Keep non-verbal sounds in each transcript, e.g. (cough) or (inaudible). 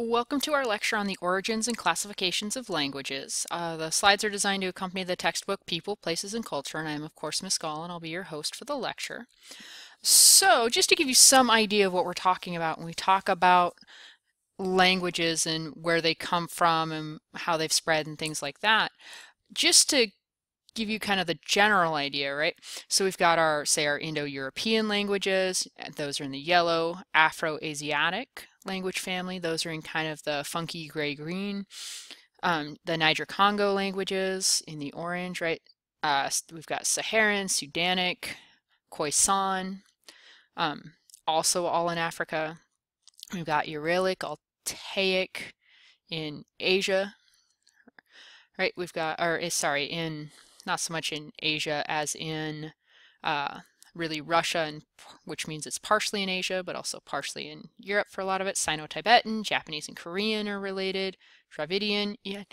Welcome to our lecture on the origins and classifications of languages. Uh, the slides are designed to accompany the textbook People, Places, and Culture, and I'm of course Miss Gall, and I'll be your host for the lecture. So just to give you some idea of what we're talking about when we talk about languages and where they come from and how they've spread and things like that, just to give you kind of the general idea, right? So we've got our, say, our Indo-European languages, those are in the yellow, Afro-Asiatic language family, those are in kind of the funky gray-green. Um, the Niger-Congo languages in the orange, right? Uh, we've got Saharan, Sudanic, Khoisan, um, also all in Africa. We've got Uralic, Altaic in Asia, right? We've got, or eh, sorry, in not so much in Asia as in uh, really Russia, and which means it's partially in Asia, but also partially in Europe for a lot of it. Sino-Tibetan, Japanese and Korean are related. Dravidian, yeah,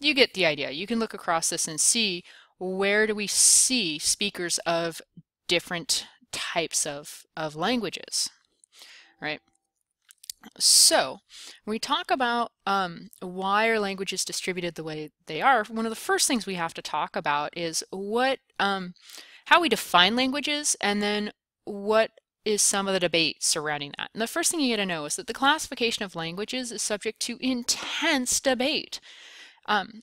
you get the idea. You can look across this and see where do we see speakers of different types of, of languages, right? So, when we talk about um, why are languages distributed the way they are, one of the first things we have to talk about is what, um, how we define languages, and then what is some of the debate surrounding that. And the first thing you got to know is that the classification of languages is subject to intense debate. Um,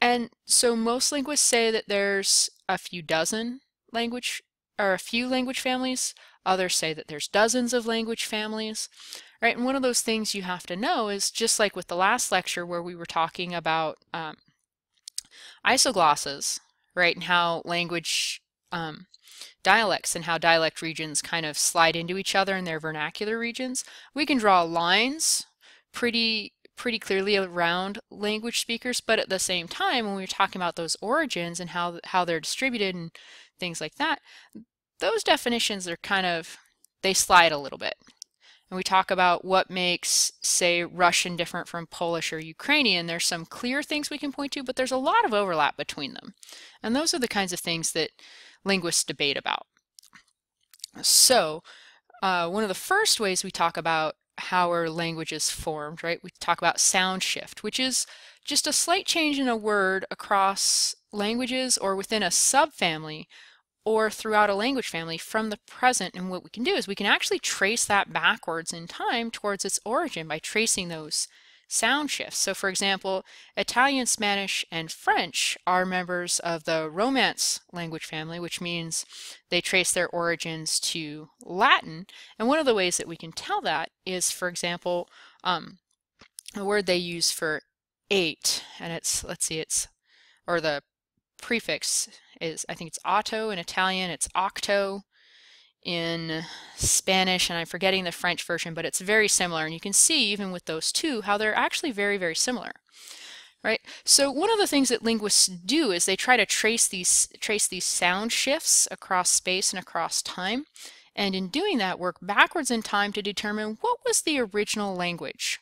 and so most linguists say that there's a few dozen language or a few language families. Others say that there's dozens of language families right? And one of those things you have to know is just like with the last lecture where we were talking about um, isoglosses, right? And how language um, dialects and how dialect regions kind of slide into each other in their vernacular regions. We can draw lines pretty pretty clearly around language speakers, but at the same time, when we are talking about those origins and how how they're distributed and things like that, those definitions are kind of they slide a little bit and we talk about what makes, say, Russian different from Polish or Ukrainian, there's some clear things we can point to, but there's a lot of overlap between them. And those are the kinds of things that linguists debate about. So, uh, one of the first ways we talk about how are languages formed, right? We talk about sound shift, which is just a slight change in a word across languages or within a subfamily or throughout a language family from the present. And what we can do is we can actually trace that backwards in time towards its origin by tracing those sound shifts. So for example, Italian, Spanish, and French are members of the Romance language family, which means they trace their origins to Latin. And one of the ways that we can tell that is, for example, um, the word they use for eight, and it's, let's see, it's, or the prefix is, I think it's otto in Italian, it's octo in Spanish, and I'm forgetting the French version, but it's very similar. And you can see, even with those two, how they're actually very, very similar. Right? So one of the things that linguists do is they try to trace these, trace these sound shifts across space and across time. And in doing that, work backwards in time to determine what was the original language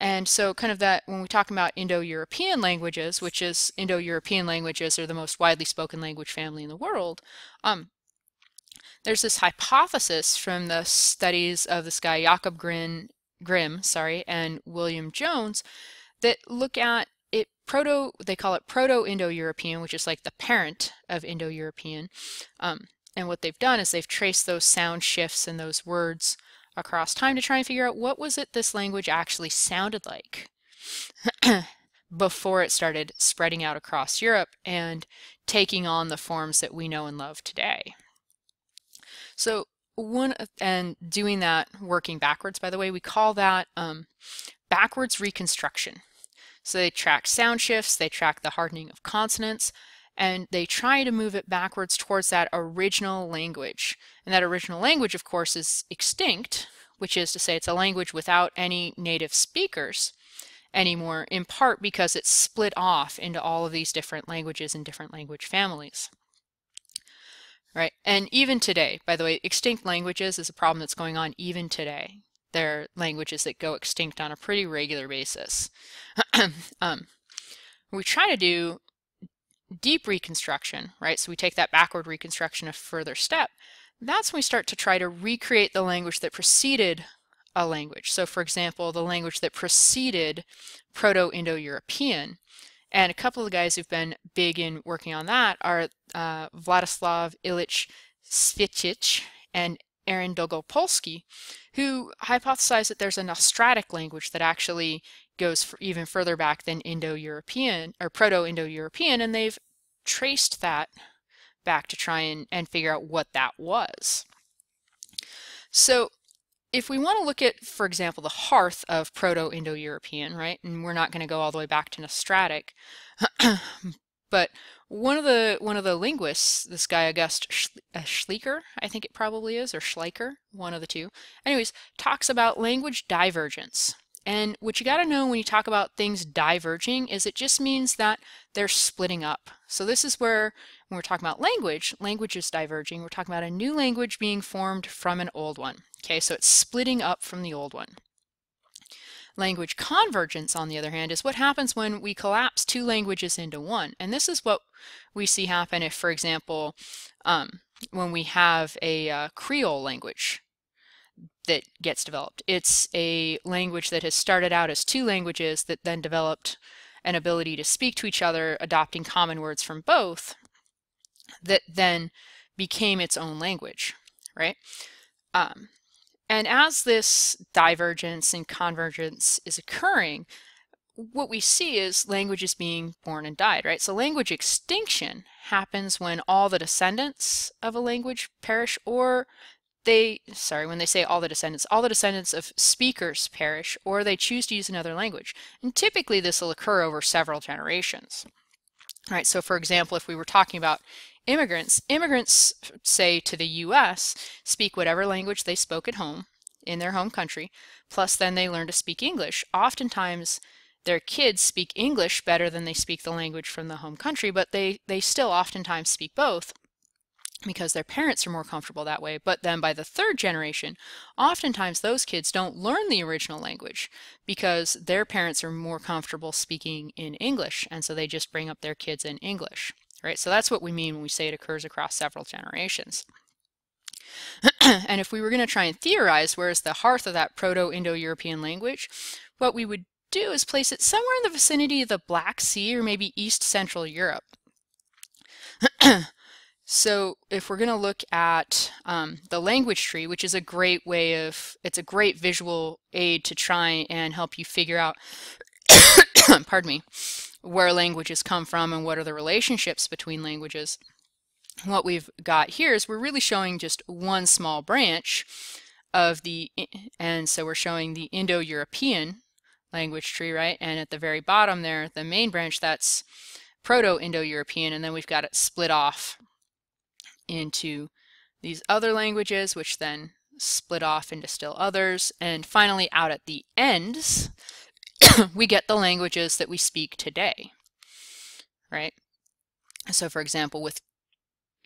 and so kind of that, when we talk about Indo-European languages, which is Indo-European languages are the most widely spoken language family in the world, um, there's this hypothesis from the studies of this guy Jakob Grimm, Grimm sorry, and William Jones that look at it proto, they call it Proto-Indo-European, which is like the parent of Indo-European. Um, and what they've done is they've traced those sound shifts and those words across time to try and figure out what was it this language actually sounded like (clears throat) before it started spreading out across Europe and taking on the forms that we know and love today. So one and doing that working backwards by the way we call that um, backwards reconstruction so they track sound shifts they track the hardening of consonants and they try to move it backwards towards that original language. And that original language, of course, is extinct, which is to say it's a language without any native speakers anymore, in part because it's split off into all of these different languages and different language families. Right, and even today, by the way, extinct languages is a problem that's going on even today. There are languages that go extinct on a pretty regular basis. (clears throat) um, we try to do deep reconstruction, right? So we take that backward reconstruction a further step. That's when we start to try to recreate the language that preceded a language. So for example, the language that preceded Proto-Indo-European. And a couple of guys who've been big in working on that are uh, Vladislav Ilich Cvijic and Aaron Dolgopolsky, who hypothesized that there's a Nostratic language that actually goes even further back than Indo-European or Proto-Indo-European, and they've traced that back to try and, and figure out what that was. So if we want to look at, for example, the hearth of Proto-Indo-European, right, and we're not going to go all the way back to Nostratic, (clears throat) but one of the one of the linguists, this guy August uh, Schleicher, I think it probably is, or Schleicher, one of the two, anyways, talks about language divergence. And what you got to know when you talk about things diverging is it just means that they're splitting up. So this is where, when we're talking about language, language is diverging. We're talking about a new language being formed from an old one. Okay, so it's splitting up from the old one. Language convergence, on the other hand, is what happens when we collapse two languages into one. And this is what we see happen if, for example, um, when we have a uh, Creole language that gets developed. It's a language that has started out as two languages that then developed an ability to speak to each other, adopting common words from both, that then became its own language, right? Um, and as this divergence and convergence is occurring, what we see is languages being born and died, right? So language extinction happens when all the descendants of a language perish or they, sorry, when they say all the descendants, all the descendants of speakers perish or they choose to use another language. And typically this will occur over several generations. All right, so for example, if we were talking about immigrants, immigrants, say to the US, speak whatever language they spoke at home in their home country, plus then they learn to speak English. Oftentimes, their kids speak English better than they speak the language from the home country, but they, they still oftentimes speak both because their parents are more comfortable that way. But then by the third generation, oftentimes those kids don't learn the original language because their parents are more comfortable speaking in English, and so they just bring up their kids in English. Right? So that's what we mean when we say it occurs across several generations. (clears throat) and if we were going to try and theorize where is the hearth of that Proto-Indo-European language, what we would do is place it somewhere in the vicinity of the Black Sea or maybe East Central Europe. (clears throat) So if we're going to look at um, the language tree, which is a great way of, it's a great visual aid to try and help you figure out, (coughs) pardon me, where languages come from and what are the relationships between languages. What we've got here is we're really showing just one small branch of the, and so we're showing the Indo-European language tree, right? And at the very bottom there, the main branch, that's Proto-Indo-European, and then we've got it split off into these other languages, which then split off into still others. And finally, out at the ends, (coughs) we get the languages that we speak today, right? So for example, with,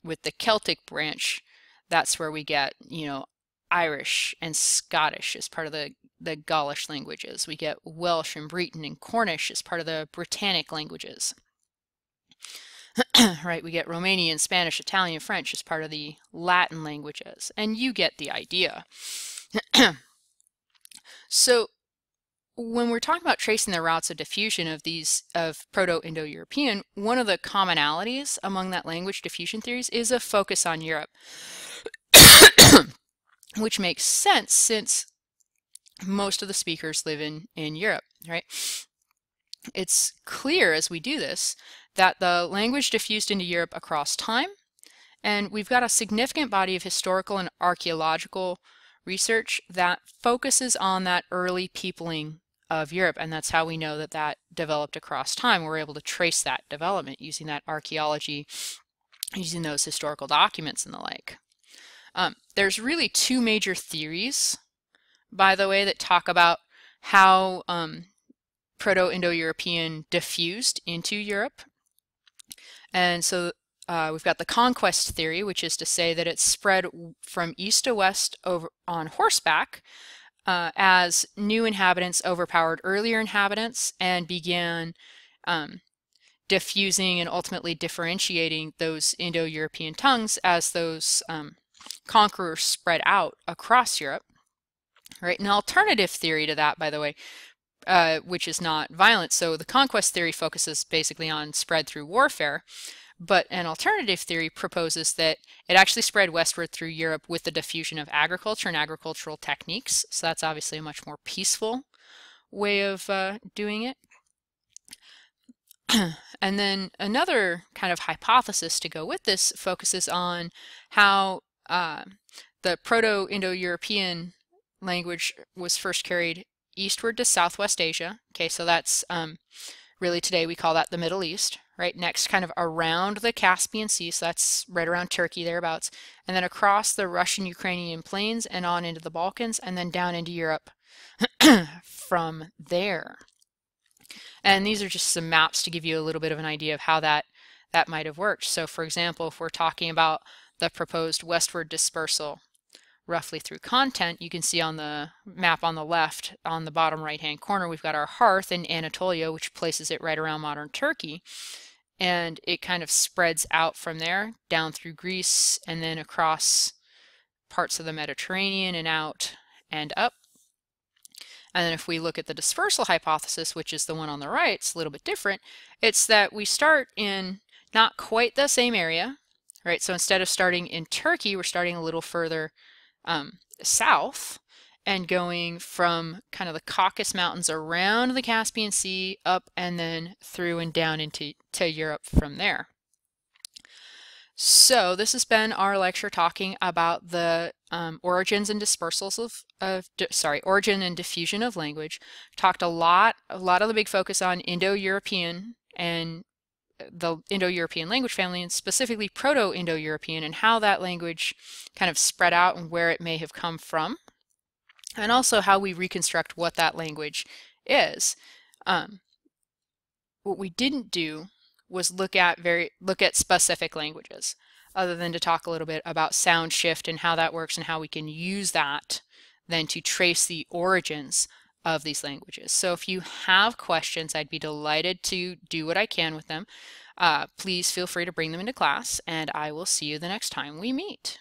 with the Celtic branch, that's where we get, you know, Irish and Scottish as part of the, the Gaelic languages. We get Welsh and Breton and Cornish as part of the Britannic languages. (coughs) right? We get Romanian, Spanish, Italian, French as part of the Latin languages, and you get the idea. (coughs) so when we're talking about tracing the routes of diffusion of these of Proto-Indo-European, one of the commonalities among that language diffusion theories is a focus on Europe, (coughs) which makes sense since most of the speakers live in, in Europe, right? It's clear as we do this that the language diffused into Europe across time, and we've got a significant body of historical and archaeological research that focuses on that early peopling of Europe, and that's how we know that that developed across time. We're able to trace that development using that archaeology, using those historical documents and the like. Um, there's really two major theories, by the way, that talk about how um, Proto-Indo-European diffused into Europe and so uh, we've got the conquest theory, which is to say that it spread from east to west over on horseback uh, as new inhabitants overpowered earlier inhabitants and began um, diffusing and ultimately differentiating those Indo-European tongues as those um, conquerors spread out across Europe, Right, an alternative theory to that, by the way, uh, which is not violent. So the conquest theory focuses basically on spread through warfare, but an alternative theory proposes that it actually spread westward through Europe with the diffusion of agriculture and agricultural techniques. So that's obviously a much more peaceful way of uh, doing it. (clears throat) and then another kind of hypothesis to go with this focuses on how uh, the Proto-Indo-European language was first carried eastward to Southwest Asia. Okay, so that's um, really today we call that the Middle East, right? Next, kind of around the Caspian Sea, so that's right around Turkey, thereabouts, and then across the Russian Ukrainian plains and on into the Balkans, and then down into Europe (clears throat) from there. And these are just some maps to give you a little bit of an idea of how that, that might have worked. So for example, if we're talking about the proposed westward dispersal roughly through content, you can see on the map on the left, on the bottom right hand corner, we've got our hearth in Anatolia, which places it right around modern Turkey. And it kind of spreads out from there down through Greece and then across parts of the Mediterranean and out and up. And then if we look at the dispersal hypothesis, which is the one on the right, it's a little bit different. It's that we start in not quite the same area, right? So instead of starting in Turkey, we're starting a little further um, south and going from kind of the Caucasus Mountains around the Caspian Sea up and then through and down into to Europe from there. So this has been our lecture talking about the um, origins and dispersals of, of sorry, origin and diffusion of language. Talked a lot, a lot of the big focus on Indo-European and the Indo-European language family and specifically Proto-Indo-European and how that language kind of spread out and where it may have come from and also how we reconstruct what that language is. Um, what we didn't do was look at very look at specific languages other than to talk a little bit about sound shift and how that works and how we can use that then to trace the origins of these languages. So if you have questions, I'd be delighted to do what I can with them. Uh, please feel free to bring them into class and I will see you the next time we meet.